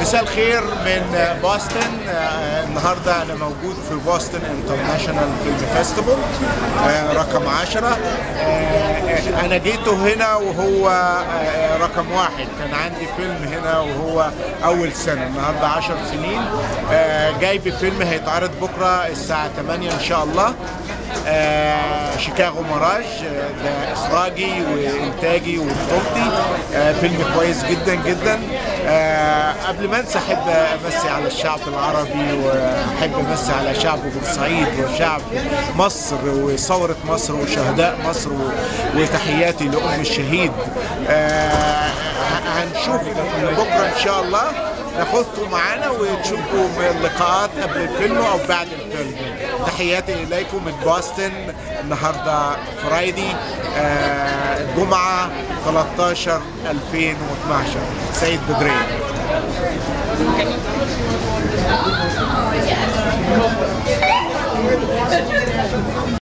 مساء الخير من بوسطن. آه، النهارده أنا موجود في بوسطن International Film Festival رقم 10 آه، أنا جيته هنا وهو آه، رقم واحد. كان عندي فيلم هنا وهو أول سنة. النهارده 10 سنين. جاي بفيلم هيتعرض بكرة الساعة 8 إن شاء الله. Chicago Mirage ده إخراجي وإنتاجي وبطولتي فيلم كويس جدا جدا. قبل ما انسى أحب أمسي على الشعب العربي وأحب أمسي على شعب بورسعيد وشعب مصر وثورة مصر وشهداء مصر وتحياتي لأم الشهيد. آه، هنشوف بكرة إن شاء الله. ناخدكم معانا وتشوفوا اللقاءات قبل الفيلم أو بعد الفيلم. تحياتي إليكم من بوسطن. النهارده فرايدي آه، الجمعة 13 2012 سيد بدريه